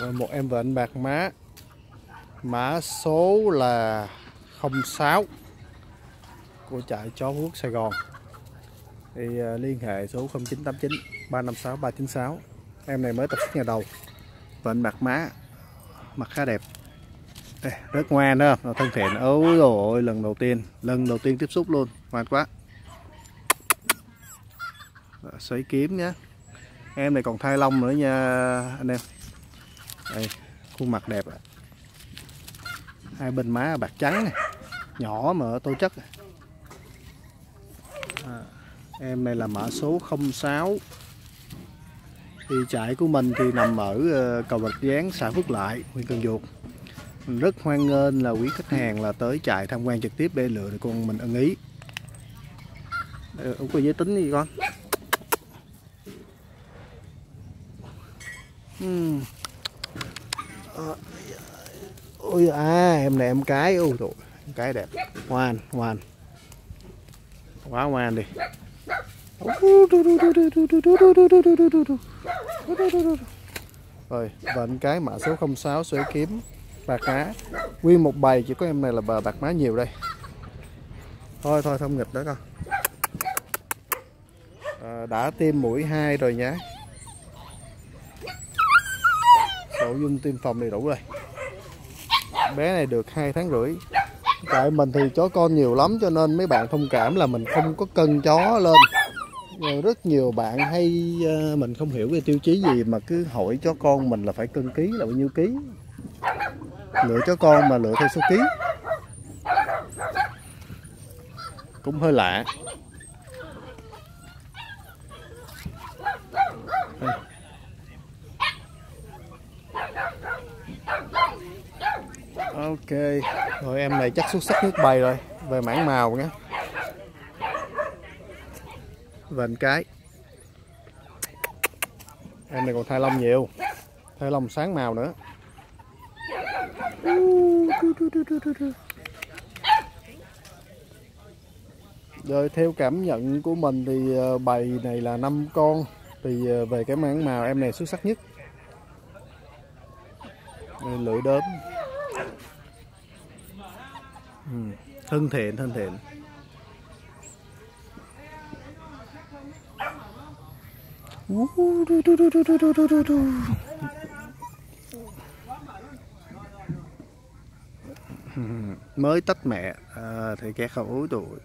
Rồi một em vện bạc má. Mã số là 06 của trại chó Quốc Sài Gòn. Thì à, liên hệ số 0989 356 396 em này mới tập xuất nhà đầu. Vện bạc má. Mặt khá đẹp. Đây, rất ngoan đó. Thân thiện. Ôi rồi lần đầu tiên. Lần đầu tiên tiếp xúc luôn. Ngoan quá. Xoáy kiếm nhé em này còn thai lông nữa nha anh em đây khuôn mặt đẹp hai bên má bạc trắng này. nhỏ mà tô chất. À, em này là mã số 06 thì trại của mình thì nằm ở ờ, cầu Bạch Giáng xã Phước Lại huyện Cần Duộc. Mình rất hoan nghênh là quý khách hàng là tới trại tham quan trực tiếp để lựa được con mình ưng ý. Ờ, Ủa có giới tính gì con? Uhm ôi à em này em cái ôi trời em cái đẹp. Ngoan ngoan. Quá ngoan đi. Rồi bệnh cái mã số 06 xoay kiếm bạc má nguyên một bầy chỉ có em này là bờ bạc má nhiều đây. Thôi thôi không nghịch đó con. À, đã tiêm mũi 2 rồi nhé độ dung tiêm phòng đầy đủ rồi. Bé này được hai tháng rưỡi. Tại mình thì chó con nhiều lắm cho nên mấy bạn thông cảm là mình không có cân chó lên. Rồi rất nhiều bạn hay ờ, mình không hiểu cái tiêu chí gì mà cứ hỏi chó con mình là phải cân ký là bao nhiêu ký. Lựa chó con mà lựa theo số ký. Cũng hơi lạ. Ok, rồi em này chắc xuất sắc nước bầy rồi. Về mảng màu nhé. Vền cái. Em này còn thay lông nhiều. Thay lông sáng màu nữa. Rồi theo cảm nhận của mình thì ờ, bầy này là 5 con. Thì ờ, về cái mảng màu em này xuất sắc nhất. Lưỡi đớm ừ. thân thiện thân thiện ừ, mới tách mẹ à, thì các khẩu tuổi